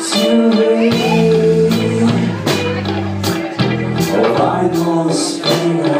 to be Oh, I don't spin on